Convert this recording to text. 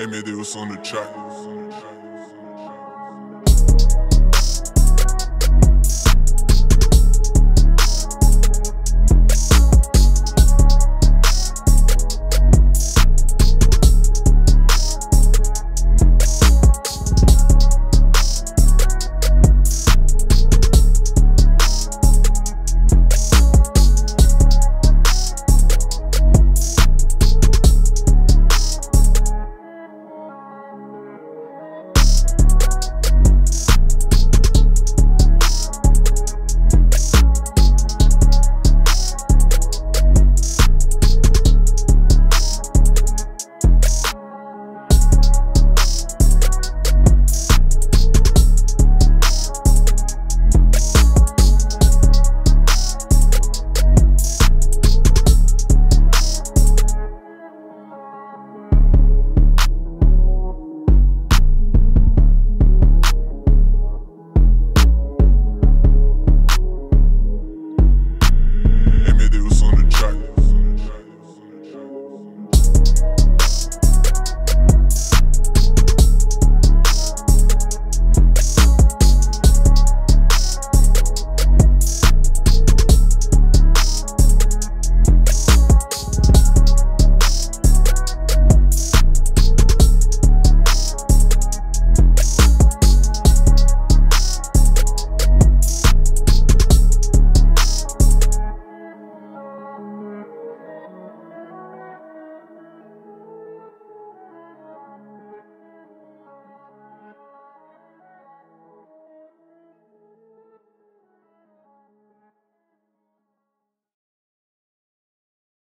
Amadeus on the track.